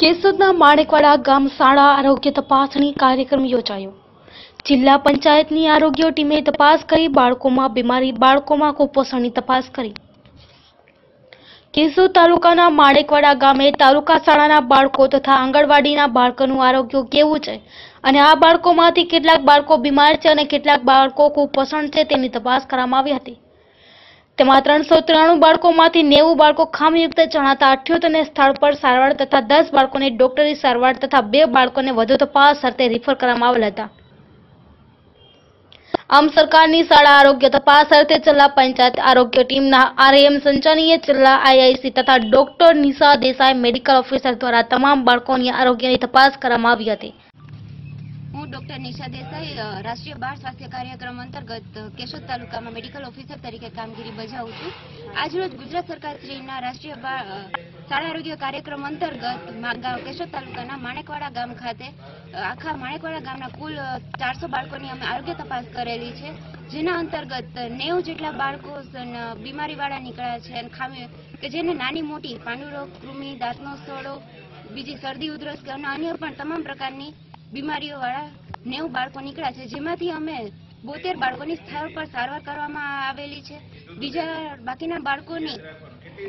કેશોદના માણેકવાડા ગામ શાળા આરોગ્ય તપાસણી કાર્યક્રમ યોજાયો. જિલ્લા પંચાયતની આરોગ્ય ટીમે તપાસ કરી બાળકોમાં બીમારી, બાળકોમાં કુપોષણની તપાસ કરી. કેસોદ તાલુકાના માણેકવાડા ગામે તાલુકા શાળાના બાળકો તથા આંગણવાડીના બાળકોનું આરોગ્ય કેવું છે અને આ બાળકોમાંથી કેટલાક બાળકો બીમાર છે અને કેટલાક બાળકો કુપોષણ છે તેની તપાસ કરવામાં આવી હતી. તેમાં ત્રણસો ત્રાણું બાળકોમાંથી નેવું બાળકો ખામીયુક્ત જણાતા અઠ્યોતેરને સ્થળ પર સારવાર તથા દસ બાળકોને ડોક્ટરી સારવાર તથા બે બાળકોને વધુ તપાસ અર્થે રિફર કરવામાં આવેલ હતા. આમ સરકારની શાળા આરોગ્ય તપાસ અર્થે જિલ્લા પંચાયત આરોગ્ય ટીમના આરએમ સંચાનીય જિલ્લા આઈઆઈસી તથા doctor Nisha Desai medical officer દ્વારા તમામ બાળકોની આરોગ્યની તપાસ કરવામાં આવી હતી. હું ડોક્ટર નિશા દેસાઈ રાષ્ટ્રીય બાળ સ્વાસ્થ્ય કાર્યક્રમ અંતર્ગત કેશોદ તાલુકામાં મેડિકલ ઓફિસર તરીકે કામગીરી બજાવું છું. આજરોજ ગુજરાત સરકાર શ્રીના રાષ્ટ્રીય બાળ શાળા આરોગ્ય કાર્યક્રમ અંતર્ગત કેશોદ તાલુકાના માણેકવાડા ગામ ખાતે આખા માણેકવાડા ગામના કુલ ચારસો બાળકોની અમે આરોગ્ય તપાસ કરેલી છે. જેના અંતર્ગત નેવું જેટલા બાળકો બીમારીવાળા નીકળ્યા છે અને ખામી, કે જેને નાની મોટી પાંડુરોગ, કૃમિ, દાંતનો સોડો, બીજી શરદી, ઉધરસ, કે અને અન્ય પણ તમામ પ્રકારની બીમારીઓવાળા નેવું બાળકો નીકળ્યા છે, જેમાંથી અમે બોતેર બાળકોની સ્થળ પર સારવાર કરવામાં આવેલી છે. બીજા બાકીના બાળકોની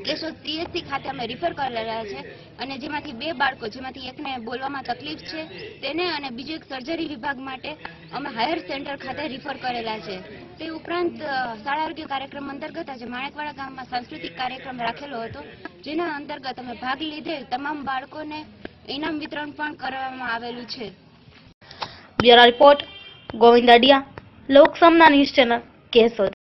કેસો સીએસસી ખાતે અમે રિફર કરેલા છે અને જેમાંથી બે બાળકો, જેમાંથી એકને બોલવામાં તકલીફ છે, તેને અને બીજું એક સર્જરી વિભાગ માટે અમે હાયર સેન્ટર ખાતે રિફર કરેલા છે. તે ઉપરાંત શાળા આરોગ્ય કાર્યક્રમ અંતર્ગત આજે માણેકવાડા ગામમાં સાંસ્કૃતિક કાર્યક્રમ રાખેલો હતો. જેના અંતર્ગત અમે ભાગ લીધેલ તમામ બાળકોને ઇનામ વિતરણ પણ કરવામાં આવેલું છે. બ્યુરો રિપોર્ટ ગોવિંદ અડિયા લોકસમના ન્યૂઝ ચેનલ કેશોદ.